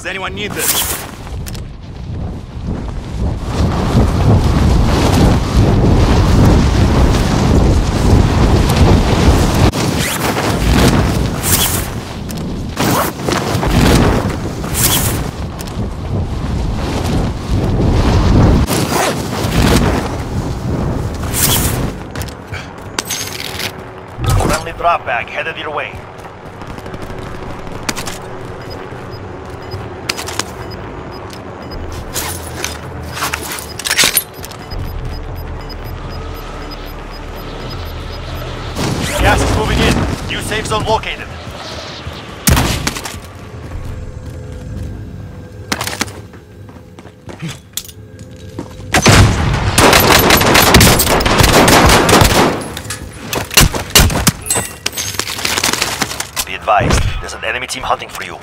Does anyone need this? Drop bag headed your way. Gas is moving in. New safe zone located. Be advised, there's an enemy team hunting for you.